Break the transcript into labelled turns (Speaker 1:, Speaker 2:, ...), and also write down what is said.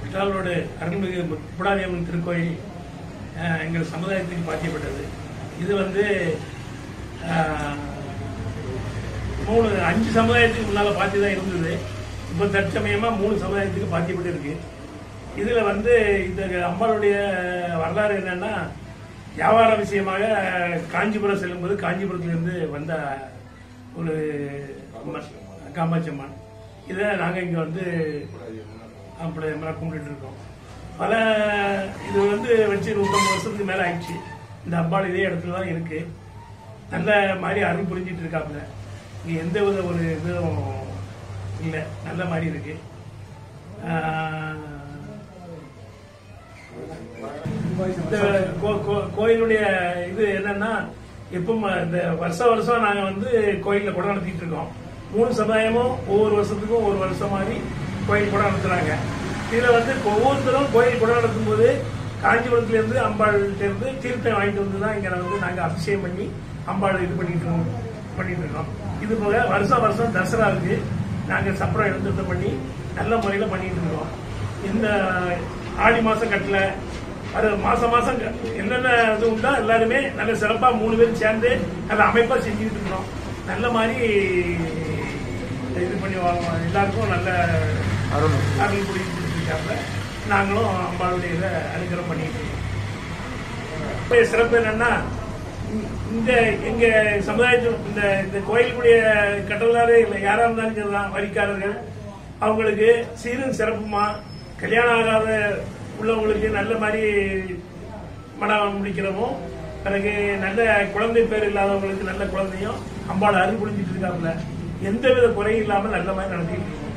Speaker 1: குற்றாலோடு அருள்மிகு முப்படாதியம்மன் திருக்கோயில் எங்கள் சமுதாயத்துக்கு பாத்தியப்பட்டது. இது வந்து மூணு அஞ்சு சமுதாயத்துக்கு முன்னால பாத்தி தான் இருந்தது. இப்போ தற்சமயமா மூணு சமுதாயத்துக்கு பாத்தியப்பட்டு இருக்கு. இதுல வந்து இந்த அம்பாளுடைய வரலாறு என்னன்னா வியாபார விஷயமாக காஞ்சிபுரம் செல்லும்போது காஞ்சிபுரத்திலிருந்து வந்த ஒரு காமாட்சி அம்மன் இதை நாங்கள் இங்கே வந்து அப்படி கும்பிட்டுட்டு இருக்கோம். பல இது வந்து வச்சு நூற்றம்பது வருஷத்துக்கு மேலே ஆயிடுச்சு. இந்த அப்பால் இதே இடத்துல தான் இருக்கு. நல்ல மாதிரி அருள் புரிஞ்சிட்டு இருக்காப்புல. இங்கே எந்த வித ஒரு இதுவும் இல்லை. நல்ல மாதிரி இருக்கு. இந்த கோ- கோயிலுடைய இது என்னன்னா எப்பவும் இந்த வருஷ வருஷம் நாங்கள் வந்து கோயிலில் கூட நடத்திட்டு இருக்கோம். மூணு சமுதாயமும் ஒவ்வொரு வருஷத்துக்கும் ஒரு வருஷம் மாதிரி கோயில் கூட நடத்துறாங்க இதில் வந்து ஒவ்வொருத்தரும் கோயில் கூட நடத்தும்போது காஞ்சிபுரத்துலேருந்து அம்பாள்கிட்டேருந்து தீர்த்தம் வாங்கிட்டு வந்து தான் இங்கே வந்து நாங்கள் அபிஷேகம் பண்ணி அம்பாள் இது பண்ணிட்டு இருக்கோம் பண்ணிட்டு இருக்கோம். இது போக வருஷம் வருஷம் தசராவுக்கு நாங்கள் சப்பரம் எழுந்திருத்தம் பண்ணி நல்ல முறையில் பண்ணிட்டு இருக்கோம். இந்த ஆடி மாதம் கட்டில். அது மாசம் மாசம் என்னென்ன இது உண்டோ எல்லாருமே நல்ல சிறப்பாக மூணு பேரும் சேர்ந்து நல்ல அமைப்பாக செஞ்சுட்டு இருக்கிறோம் நல்ல மாதிரி இது பண்ணி எல்லாருக்கும் நல்ல
Speaker 2: அருள்
Speaker 1: அருள் புரிய நாங்களும் அம்பாளுடைய இதை அனுகிரகம் பண்ணிட்டு இருக்கோம். சிறப்பு என்னன்னா இந்த- எங்க சமுதாயத்தில் இந்த இந்த கோயிலுடைய கட்டளாரு இல்லை யாரா இருந்தாலும் வரிக்காரர்கள். அவங்களுக்கு சீரும் சிறப்புமா? கல்யாணம் ஆகாத உள்ளவங்களுக்கு நல்ல மாதிரி மனம் முடிக்கிறவும் பிறகு நல்ல குழந்தை பேர் இல்லாதவங்களுக்கு நல்ல குழந்தையும் அம்பாள் அருள் புரிஞ்சிட்டு இருக்காப்புல. எந்தவித குறையும் இல்லாமல் நல்ல மாதிரி நடத்திட்டு இருக்கோம்.